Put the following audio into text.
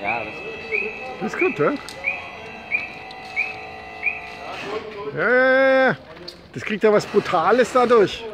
Ja, das ist gut, hä? Ja, ja, ja. Das kriegt ja was Brutales dadurch.